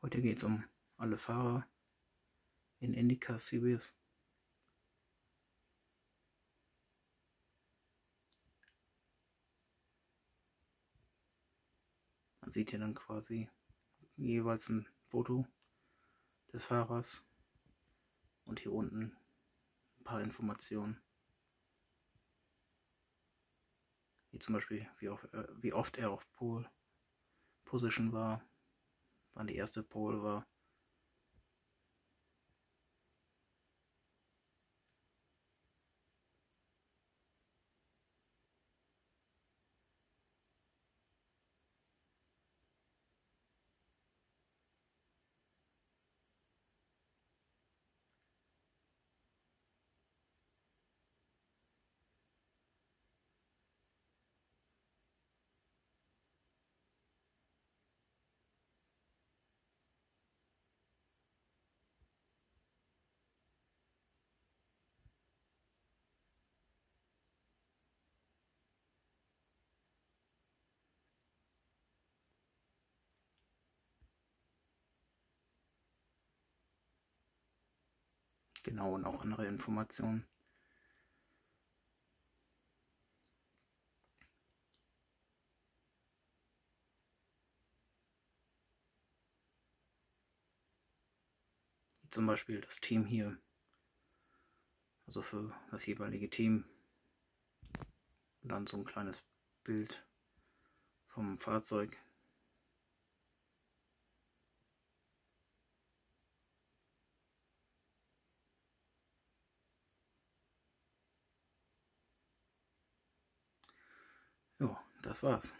Heute geht es um alle Fahrer in Indica Series. Man sieht hier dann quasi jeweils ein Foto des Fahrers und hier unten ein paar Informationen. Wie zum Beispiel, wie oft, äh, wie oft er auf Pole Position war, wann die erste Pole war. Genau, und auch andere Informationen. Wie zum Beispiel das Team hier. Also für das jeweilige Team. Und dann so ein kleines Bild vom Fahrzeug. Das war's.